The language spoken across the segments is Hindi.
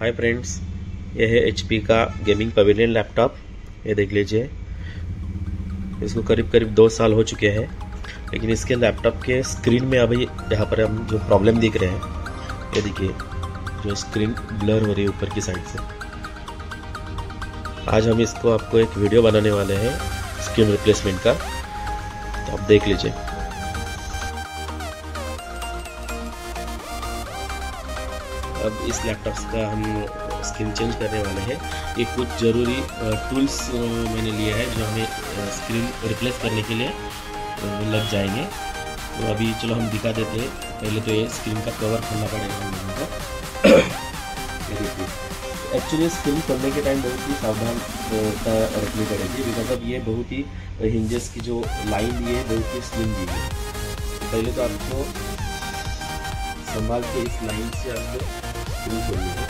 हाय फ्रेंड्स ये है एचपी का गेमिंग पवेलियन लैपटॉप ये देख लीजिए। इसको करीब करीब दो साल हो चुके हैं, लेकिन इसके लैपटॉप के स्क्रीन में अभी यहाँ पर हम जो प्रॉब्लम दिख रहे हैं, ये देखिए, जो स्क्रीन ब्लर हो रही है ऊपर की साइड से। आज हम इसको आपको एक वीडियो बनाने वाले हैं स्क्रीन रिप्लेसमेंट का। तो आप देख लीजिए। अब इस लैपटॉप का हम स्क्रीन चेंज करने वाले हैं। ये कुछ ज़रूरी टूल्स मैंने लिए हैं जो हमें स्क्रीन रिप्लेस करने के लिए लग जाएँगे। तो अभी चलो हम दिखा देते हैं। पहले तो ये स्क्रीन का कवर खोलना पड़ेगा हम लोगों को। एक्चुअली स्क्रीन खोलने के टाइम बहुत ही सावधान रखनी पड़ेगी। बिकॉज़ अब ये बहुत ही हिंजेस की जो लाइन दी है बहुत ही स्लिम दी है। तो पहले तो आपको संभाल के इस लाइन से आपको स्क्रीन खोलनी है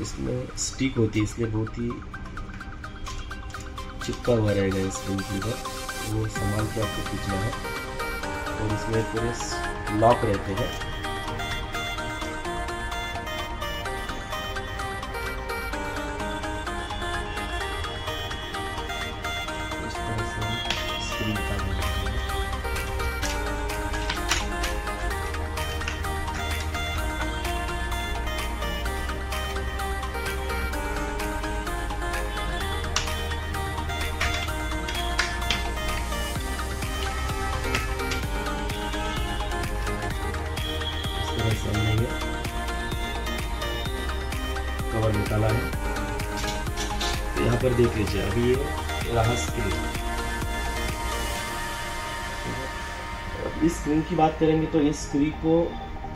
इसमें स्टिक होती है, इसलिए बहुत ही चिपका हुआ रहेगा स्क्रीन के ऊपर सामान के आपको खींचना है। और इसमें पूरे लॉक रहते हैं। निकाला है। तो यहाँ पर देख लीजिए, अभी ये रहा स्क्रीन अब इस स्क्रीन की बात करेंगे तो इस स्क्रीन को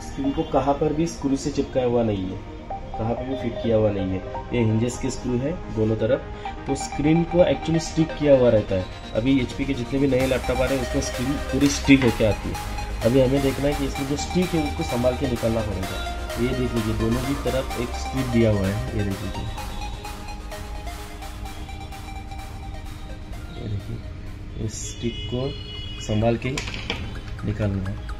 स्क्रीन को कहाँ पर भी स्क्रू से चिपकाया हुआ नहीं है। कहाँ पर भी फिट किया हुआ नहीं है। ये हिंजेस के स्क्रू है दोनों तरफ़। तो स्क्रीन को एक्चुअली स्टिक किया हुआ रहता है। अभी एचपी के जितने भी नए लैपटॉप आ रहे हैं, उसमें स्क्रीन पूरी स्टिक होकर आती है। अभी हमें देखना है कि इसमें जो स्टिक है, उसको संभाल के निकालना पड़ेगा। ये देख लीजिए, दोनों की तरफ़ एक स्ट्रिप दिया हुआ है। ये देख लीजिए। इस स्टिक को संभाल के निकालना है।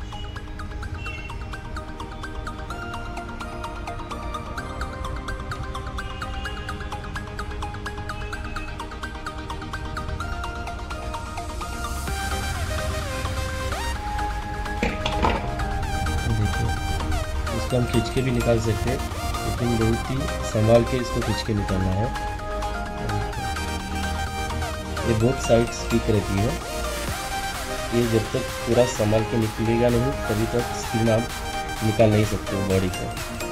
इसको हम खींच के भी निकाल सकते हैं। लेकिन बहुत ही संभाल के इसको खींच के निकालना है। ये बहुत साइड स्टिक रहती है। ये जब तक पूरा संभाल के निकलेगा नहीं, तभी तक स्किन आप निकाल नहीं सकते बॉडी से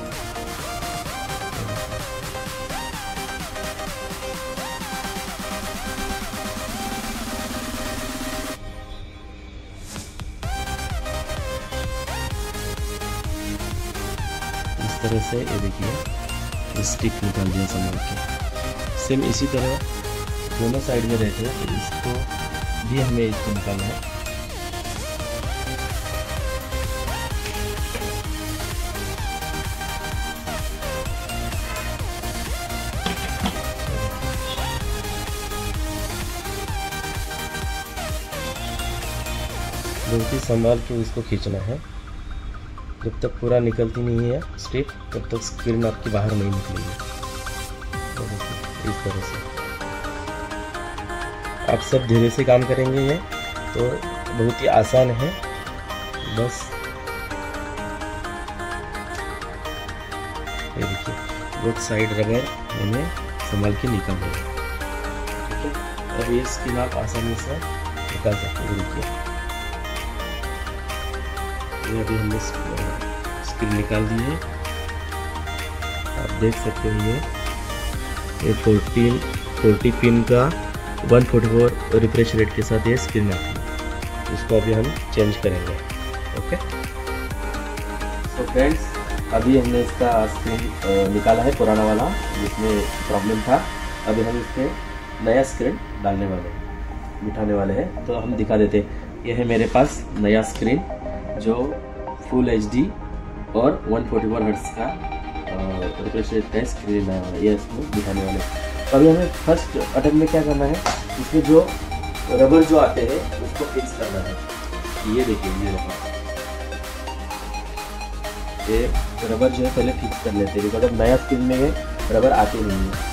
तरह से, ये देखिए स्टिक निकाल दिया संभाल के। सेम इसी तरह, दोनों साइड में रहते हैं तो इसको भी हमें इसको निकालना ही। संभाल के इसको खींचना है जब तक पूरा निकलती नहीं है स्ट्रिप तब तक स्क्रीन आपकी बाहर नहीं निकलेगी। तो इस तरह से। आप सब धीरे से काम करेंगे ये तो बहुत ही आसान है। बस। ये देखिए, बहुत साइड रबर हमें संभाल के निकाल देंगे ठीक है? अब ये स्क्रीन आप आसानी से निकाल सकते हैं देखिए। ये अभी हमने स्क्रीन निकाल दी है। आप देख सकते हो ये ये फोर्टीन फोर्टी पिन का 144 रिफ्रेश रेट के साथ ये स्क्रीन आती है। इसको अभी हम चेंज करेंगे। ओके तो फ्रेंड्स अभी हमने इसका स्क्रीन निकाला है पुराना वाला, जिसमें प्रॉब्लम था। अभी हम इस नया स्क्रीन डालने वाले हैं, बिठाने वाले हैं। तो हम दिखा देते हैं। ये है मेरे पास नया स्क्रीन जो फुल एच डी और 141 फोर्टी का रिफ्रेश रेट का स्क्रीन है। ये इसमें दिखाने वाले। तो अभी हमें फ़र्स्ट अटैम्प में क्या करना है? इसमें जो रबर जो आते हैं, उसको फिक्स करना है। ये देखिए, ये रबर ये रबर जो है, पहले फिक्स कर लेते हैं। बिकॉज़ नया स्क्रीन में रबर आते नहीं है।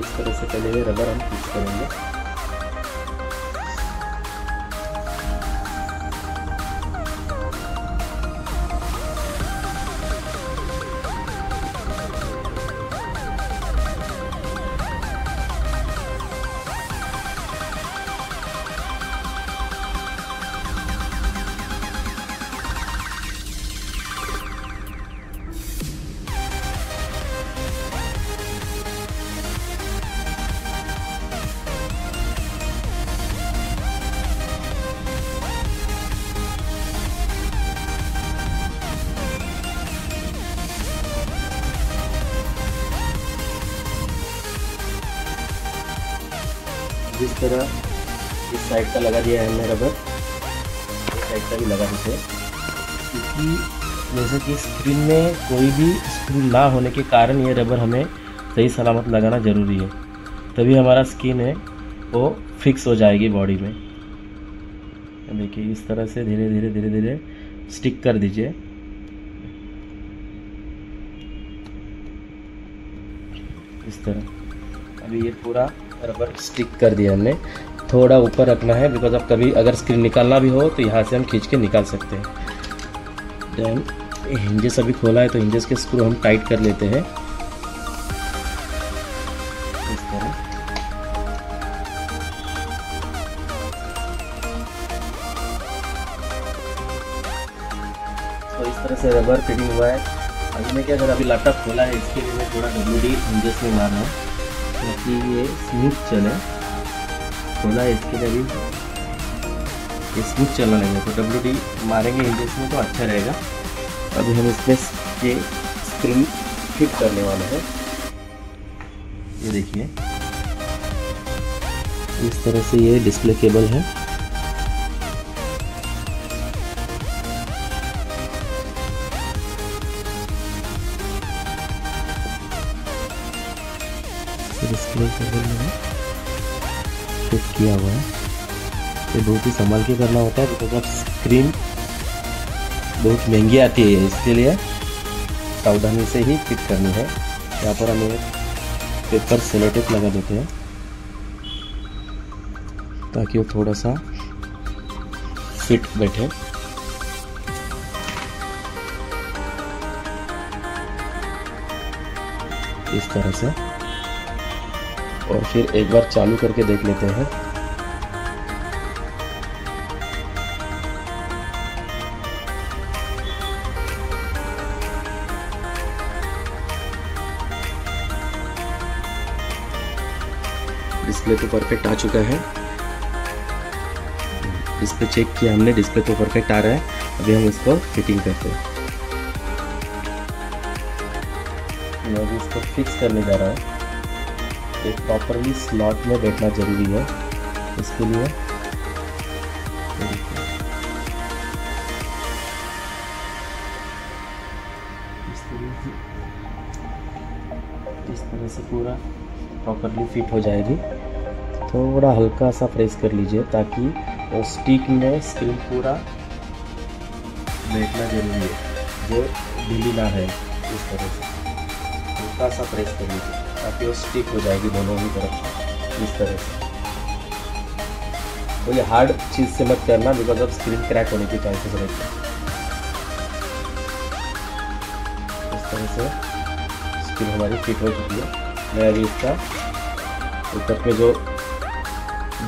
इस तरह से पहले ये रबर हम फिक्स करेंगे। जिस तरह इस साइड का लगा दिया है हमने रबर इस साइड का भी लगा देते हैं। क्योंकि जैसे कि स्क्रीन में कोई भी स्क्रू ना होने के कारण ये रबर हमें सही सलामत लगाना ज़रूरी है। तभी हमारा स्किन है, वो फिक्स हो जाएगी बॉडी में। देखिए, इस तरह से धीरे धीरे धीरे धीरे स्टिक कर दीजिए। इस तरह। अभी ये पूरा रबर स्टिक कर दिया हमने। थोड़ा ऊपर रखना है बिकॉज़ अब कभी अगर स्क्रीन निकालना भी हो तो यहाँ से हम खींच के निकाल सकते हैं। देन हिंजेस अभी खोला है तो हिंजेस के स्क्रू हम टाइट कर लेते हैं। तो इस तरह से रबर फिटिंग हुआ है। अभी मैं क्या कर, अभी लैपटॉप खोला है, इसके लिए मैं थोड़ा डब्ल्यू डी हिंजेस में मार रहा हूँ। ताकि ये स्मूथ चले खोला इसके भी। ये स्मूथ चलना लगेगा तो डब्ल्यू डी मारेंगे इंजेक्स में तो अच्छा रहेगा। अभी हम इसमें ये स्क्रीन फिट करने वाले हैं। ये देखिए। इस तरह से ये डिस्प्ले केबल है। डिस्प्ले केबल में। फिट किया हुआ है। ये बहुत ही संभाल के करना होता है बिकॉज़ ऑफ़ स्क्रीन बहुत महँगी आती है इसके लिए। सावधानी से ही फिट करनी है। यहाँ पर हमें पेपर सेलोटेप लगा देते हैं। ताकि वो थोड़ा सा फिट बैठे। इस तरह से। और फिर एक बार चालू करके देख लेते हैं। डिस्प्ले तो परफेक्ट आ चुका है। डिस्प्ले चेक किया हमने, डिस्प्ले तो परफेक्ट आ रहा है। अभी हम इसको फिटिंग करते हैं। मैं इसको फिक्स करने जा रहा हूँ। एक प्रॉपरली स्लॉट में बैठना ज़रूरी है इसके लिए। इस तरह से पूरा प्रॉपरली फिट हो जाएगी। थोड़ा हल्का सा प्रेस कर लीजिए ताकि वो स्टिक में स्क्रीन पूरा बैठना ज़रूरी है। जो ढीली ना है इस तरह से। हल्का सा प्रेस कर लीजिए। ताकि वो स्टिक हो जाएगी दोनों ही तरफ़, इस तरह से। तो ये हार्ड चीज़ से मत करना बिकॉज़ ऑफ़ स्क्रीन क्रैक होने के चांसेस रहते हैं। इस तरह से स्क्रीन हमारी फिट हो चुकी है। मैं अभी इसका ऊपर पे जो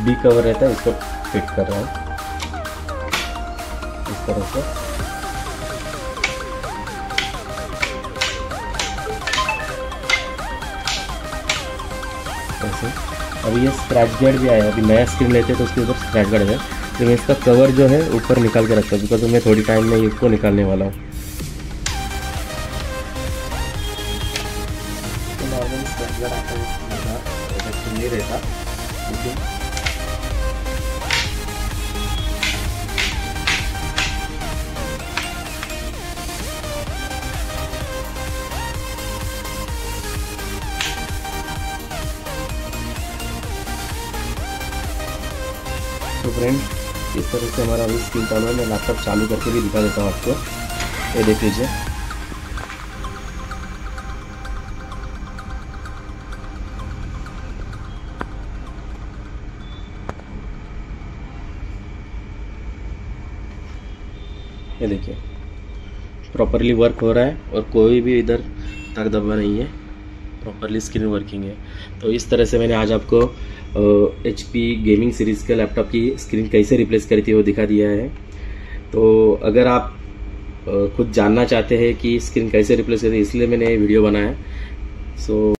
बी कवर रहता है, उसको फिट कर रहा हूँ। इस तरह से। अभी ये स्क्रैच गार्ड भी आया है। अभी नया स्क्रीन लेते हैं तो उसके ऊपर स्क्रैच गार्ड है। तो मैं इसका कवर जो है, ऊपर निकाल के रखता हूँ बिकॉज़ मैं थोड़ी टाइम में इसको निकालने वाला हूँ। तो इफ़ेक्टिव नहीं रहता। लेकिन इस तरह से हमारा अभी स्क्रीन चालू है। मैं लैपटॉप चालू करके भी दिखा देता हूँ आपको। ये देख लीजिए। ये देखिए। प्रॉपरली वर्क हो रहा है और कोई भी इधर तक दबा नहीं है। प्रॉपरली स्क्रीन वर्किंग है। तो इस तरह से मैंने आज आपको एच पी गेमिंग सीरीज़ के लैपटॉप की स्क्रीन कैसे रिप्लेस करी थी वो दिखा दिया है। तो अगर आप खुद जानना चाहते हैं कि स्क्रीन कैसे रिप्लेस करी इसलिए मैंने वीडियो बनाया। सो